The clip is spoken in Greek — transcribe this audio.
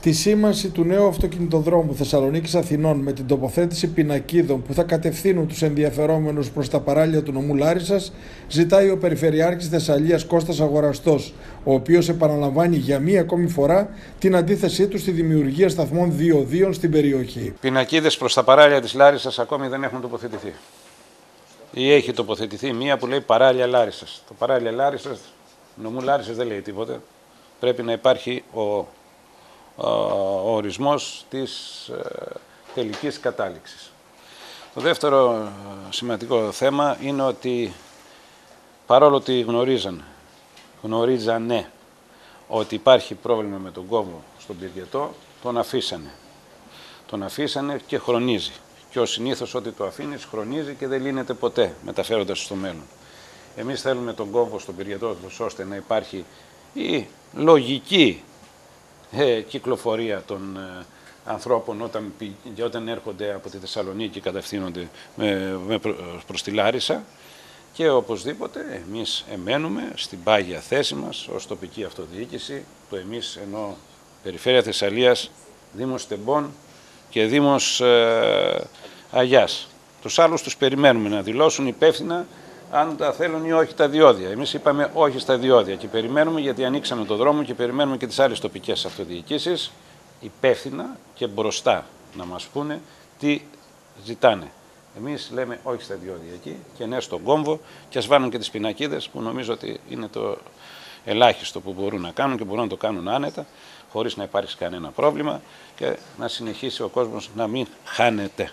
Τη σήμανση του νέου αυτοκινητοδρόμου Θεσσαλονίκης Αθηνών με την τοποθέτηση πινακίδων που θα κατευθύνουν τους ενδιαφερόμενους προς τα παράλια του νομού Λάρισας, ζητάει ο Περιφερειάρχης Θεσσαλίας Κώστας Αγοραστός, ο οποίος επαναλαμβάνει για μία ακόμη φορά την αντίθεσή του στη δημιουργία σταθμών διοδίων στην περιοχή. Πινακίδες προς τα παράλια της Λάρισας ακόμη δεν έχουν τοποθετηθεί. Ή έχει τοποθετηθεί μία που λέει παράλια Λάρισας. Το παράλια Λάρισας, νομού Λάρισας δεν λέει τίποτα. Πρέπει να υπάρχει ο ο ορισμός της ε, τελικής κατάληξης. Το δεύτερο ε, σημαντικό θέμα είναι ότι παρόλο ότι γνωρίζαν, γνωρίζανε ότι υπάρχει πρόβλημα με τον κόμβο στον πυργετό, τον αφήσανε. Τον αφήσανε και χρονίζει. Και ο συνήθως ότι το αφήνεις χρονίζει και δεν λύνεται ποτέ μεταφέροντας στο μέλλον. Εμείς θέλουμε τον κόμβο στον πυργετό ώστε να υπάρχει η λογική ε, κυκλοφορία των ε, ανθρώπων όταν, όταν έρχονται από τη Θεσσαλονίκη και κατευθύνονται με, με, προς τη Λάρισα και οπωσδήποτε εμείς εμένουμε στην πάγια θέση μας ως τοπική αυτοδιοίκηση, το εμείς ενώ Περιφέρεια Θεσσαλίας, Δήμος Τεμπών και Δήμος ε, Αγιάς. Τους άλλους τους περιμένουμε να δηλώσουν υπεύθυνα αν τα θέλουν ή όχι τα διόδια. Εμείς είπαμε όχι στα διόδια και περιμένουμε γιατί ανοίξαμε το δρόμο και περιμένουμε και τις άλλες τοπικές αυτοδιοικήσεις υπεύθυνα και μπροστά να μας πούνε τι ζητάνε. Εμείς λέμε όχι στα διόδια εκεί και ναι στον κόμβο και ας βάλουν και τις πινακίδες που νομίζω ότι είναι το ελάχιστο που μπορούν να κάνουν και μπορούν να το κάνουν άνετα χωρίς να υπάρξει κανένα πρόβλημα και να συνεχίσει ο κόσμος να μην χάνεται.